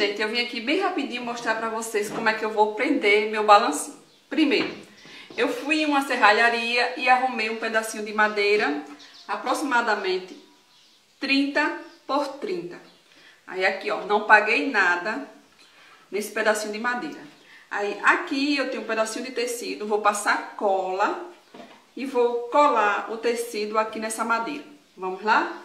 Gente, eu vim aqui bem rapidinho mostrar pra vocês como é que eu vou prender meu balancinho. Primeiro, eu fui em uma serralharia e arrumei um pedacinho de madeira, aproximadamente 30 por 30. Aí aqui, ó, não paguei nada nesse pedacinho de madeira. Aí aqui eu tenho um pedacinho de tecido, vou passar cola e vou colar o tecido aqui nessa madeira. Vamos lá?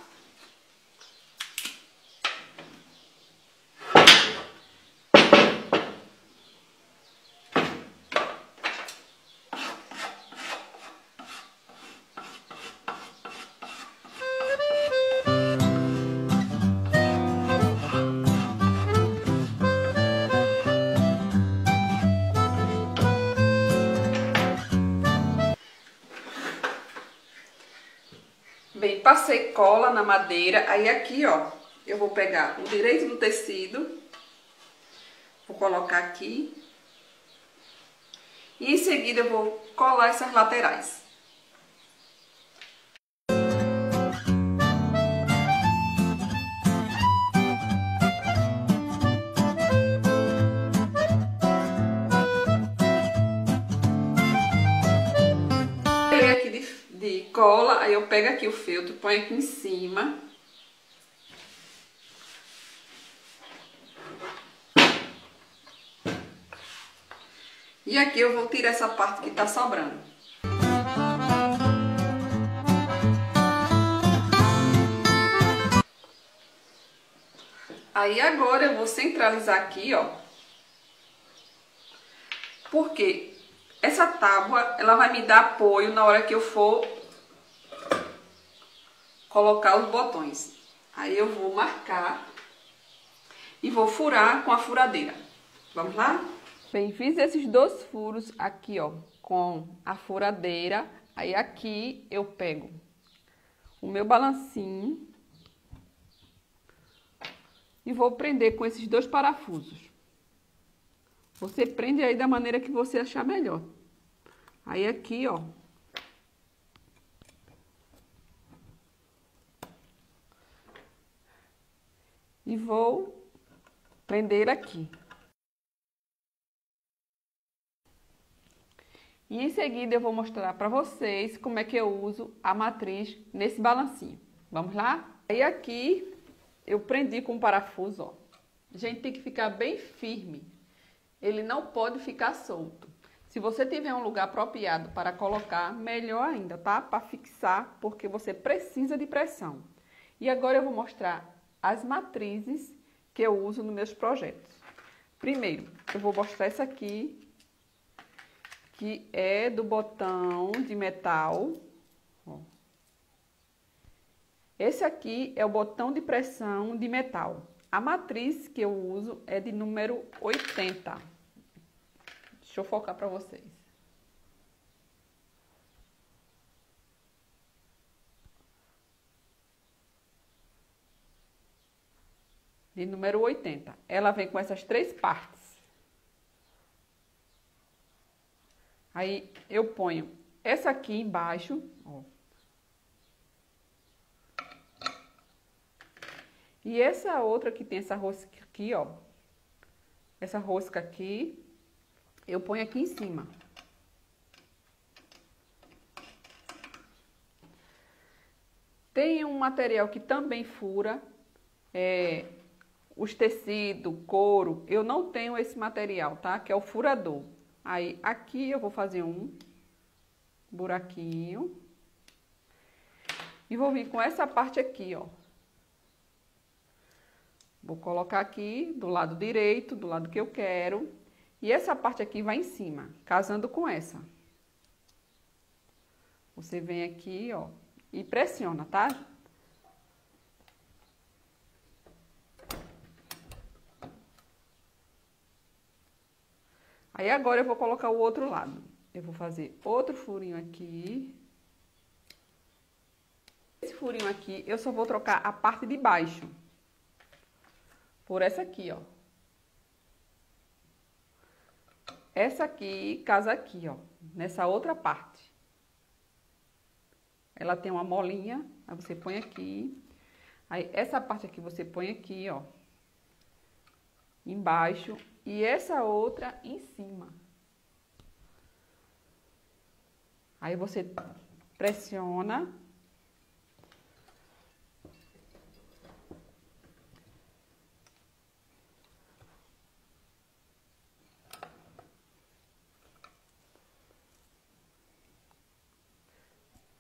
Bem, passei cola na madeira, aí aqui, ó, eu vou pegar o direito do tecido, vou colocar aqui, e em seguida eu vou colar essas laterais. Cola, aí eu pego aqui o feltro, põe aqui em cima. E aqui eu vou tirar essa parte que tá sobrando. Aí agora eu vou centralizar aqui, ó. Porque essa tábua, ela vai me dar apoio na hora que eu for colocar os botões. Aí eu vou marcar e vou furar com a furadeira. Vamos lá? Bem, fiz esses dois furos aqui, ó, com a furadeira. Aí aqui eu pego o meu balancinho e vou prender com esses dois parafusos. Você prende aí da maneira que você achar melhor. Aí aqui, ó. E vou prender aqui. E em seguida eu vou mostrar para vocês como é que eu uso a matriz nesse balancinho. Vamos lá? Aí aqui eu prendi com um parafuso, ó. Gente, tem que ficar bem firme. Ele não pode ficar solto. Se você tiver um lugar apropriado para colocar, melhor ainda, tá? Para fixar, porque você precisa de pressão. E agora eu vou mostrar as matrizes que eu uso nos meus projetos. Primeiro, eu vou mostrar essa aqui, que é do botão de metal. Esse aqui é o botão de pressão de metal. A matriz que eu uso é de número 80. Deixa eu focar para vocês. De número 80. Ela vem com essas três partes. Aí eu ponho essa aqui embaixo, ó. E essa outra que tem essa rosca aqui, ó. Essa rosca aqui, eu ponho aqui em cima. Tem um material que também fura, é, os tecidos, couro. Eu não tenho esse material, tá? Que é o furador. Aí, aqui eu vou fazer um buraquinho. E vou vir com essa parte aqui, ó. Vou colocar aqui do lado direito, do lado que eu quero. E essa parte aqui vai em cima, casando com essa. Você vem aqui, ó, e pressiona, tá? Aí agora eu vou colocar o outro lado. Eu vou fazer outro furinho aqui. Esse furinho aqui, eu só vou trocar a parte de baixo. Por essa aqui, ó. Essa aqui casa aqui, ó, nessa outra parte. Ela tem uma molinha, aí você põe aqui. Aí essa parte aqui você põe aqui, ó. embaixo e essa outra em cima. Aí você pressiona.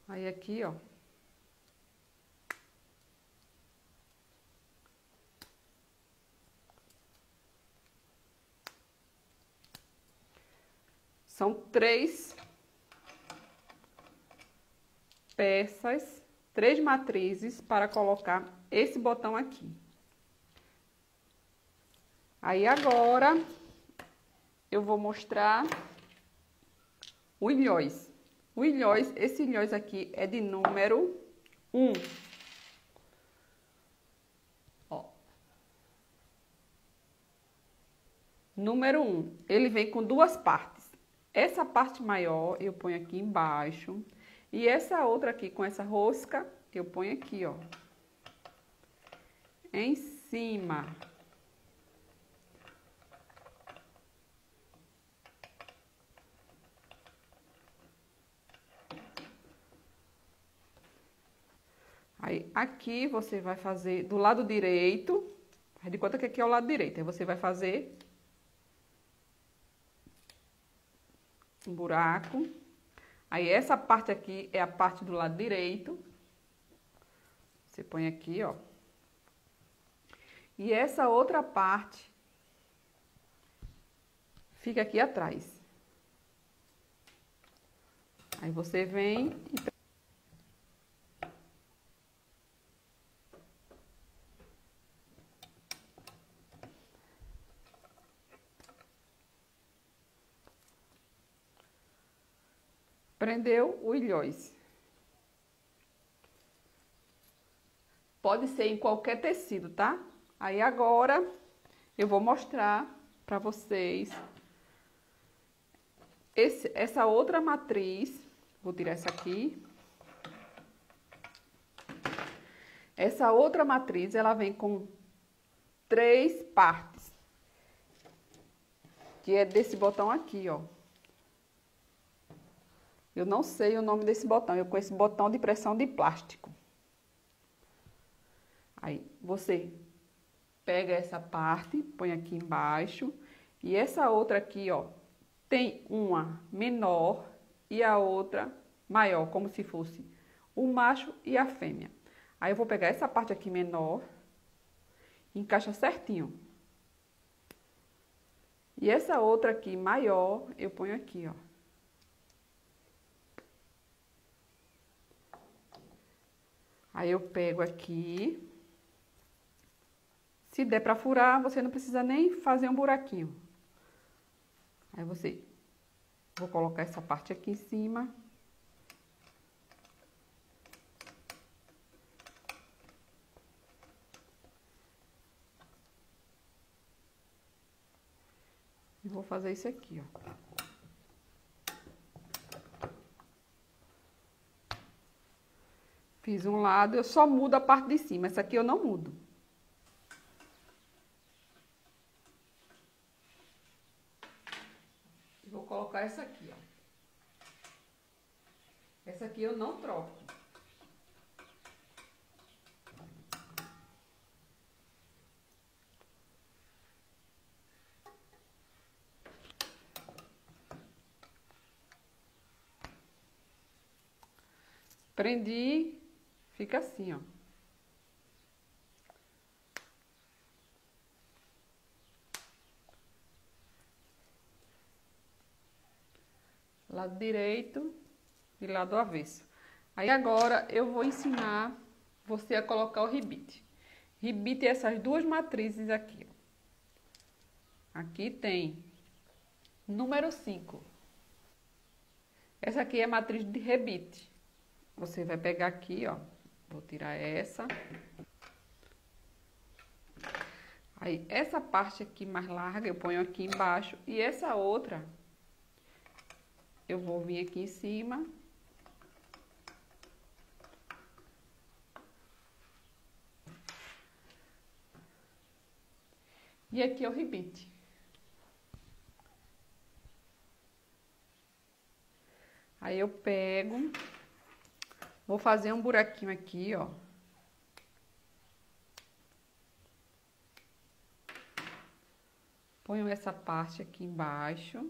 Aí aqui, ó. São três peças, três matrizes para colocar esse botão aqui. Aí agora eu vou mostrar o ilhóis. O ilhóis, esse ilhóis aqui é de número 1. Ó. Número 1, ele vem com duas partes. Essa parte maior eu ponho aqui embaixo. E essa outra aqui com essa rosca, eu ponho aqui, ó. Em cima. Aí, aqui você vai fazer do lado direito, de conta que aqui é o lado direito. Aí você vai fazer um buraco. Aí essa parte aqui é a parte do lado direito. Você põe aqui, ó. E essa outra parte fica aqui atrás. Aí você vem e Prendeu o ilhóis. Pode ser em qualquer tecido, tá? Aí agora eu vou mostrar para vocês esse, essa outra matriz. Vou tirar essa aqui. Essa outra matriz, ela vem com três partes. Que é desse botão aqui, ó. Eu não sei o nome desse botão, eu conheço botão de pressão de plástico. Aí, você pega essa parte, põe aqui embaixo, e essa outra aqui, ó, tem uma menor e a outra maior, como se fosse o macho e a fêmea. Aí eu vou pegar essa parte aqui menor, encaixa certinho. E essa outra aqui maior, eu ponho aqui, ó. Aí eu pego aqui. Se der pra furar, você não precisa nem fazer um buraquinho. Aí você... Vou colocar essa parte aqui em cima. E vou fazer isso aqui, ó. Fiz um lado, eu só mudo a parte de cima. Essa aqui eu não mudo. Vou colocar essa aqui, ó. Essa aqui eu não troco. Prendi Fica assim, ó. Lado direito e lado avesso. Aí agora eu vou ensinar você a colocar o ribite. Ribite é essas duas matrizes aqui, ó. Aqui tem número 5. Essa aqui é a matriz de rebite. Você vai pegar aqui, ó. Vou tirar essa. Aí, essa parte aqui mais larga eu ponho aqui embaixo. E essa outra, eu vou vir aqui em cima. E aqui é o rebite. Aí eu pego, vou fazer um buraquinho aqui, ó. Ponho essa parte aqui embaixo,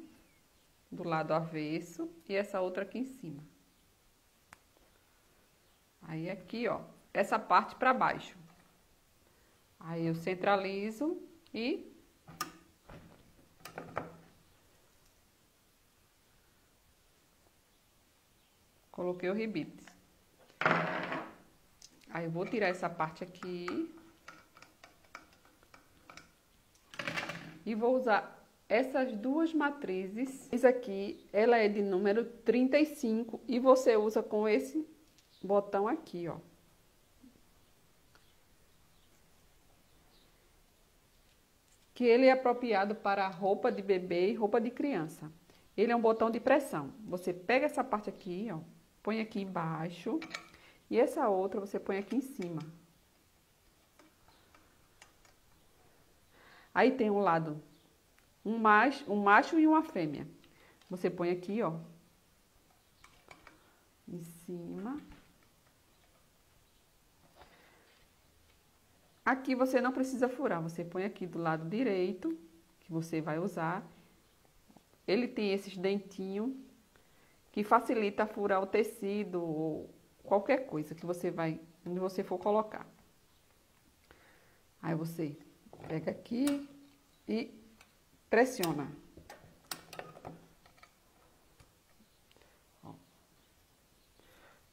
do lado avesso, e essa outra aqui em cima. Aí aqui, ó, essa parte para baixo. Aí eu centralizo e coloquei o rebite. Aí eu vou tirar essa parte aqui. E vou usar essas duas matrizes. Essa aqui, ela é de número 35 e você usa com esse botão aqui, ó. Que ele é apropriado para roupa de bebê e roupa de criança. Ele é um botão de pressão. Você pega essa parte aqui, ó, põe aqui embaixo e essa outra você põe aqui em cima. Aí tem um lado, um macho, um macho e uma fêmea. Você põe aqui, ó, em cima. Aqui você não precisa furar, você põe aqui do lado direito, que você vai usar. Ele tem esses dentinhos que facilita furar o tecido ou qualquer coisa que você vai, onde você for colocar. Aí você Pega aqui e pressiona.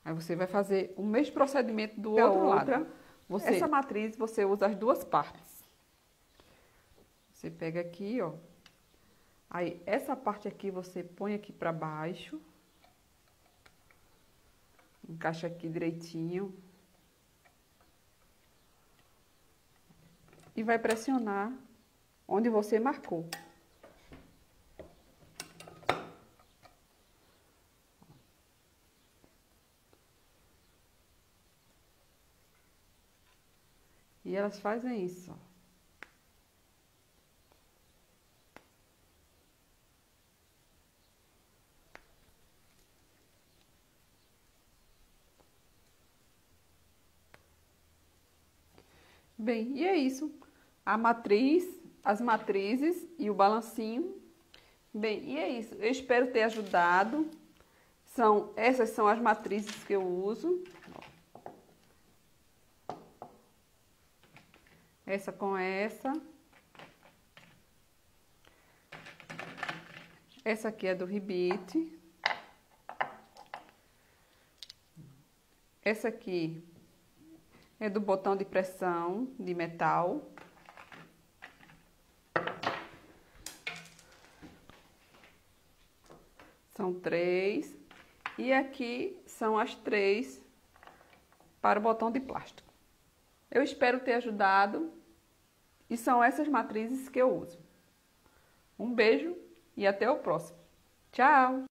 Aí você vai fazer o mesmo procedimento do outro outra, lado. Você, essa matriz você usa as duas partes. Você pega aqui, ó. Aí essa parte aqui você põe aqui para baixo. Encaixa aqui direitinho. e vai pressionar onde você marcou. E elas fazem isso, ó. Bem, e é isso. A matriz, as matrizes e o balancinho. Bem, e é isso. Eu espero ter ajudado. São, essas são as matrizes que eu uso. Essa com essa. Essa aqui é do ribite. Essa aqui é do botão de pressão de metal. São três. E aqui são as três para o botão de plástico. Eu espero ter ajudado. E são essas matrizes que eu uso. Um beijo e até o próximo. Tchau!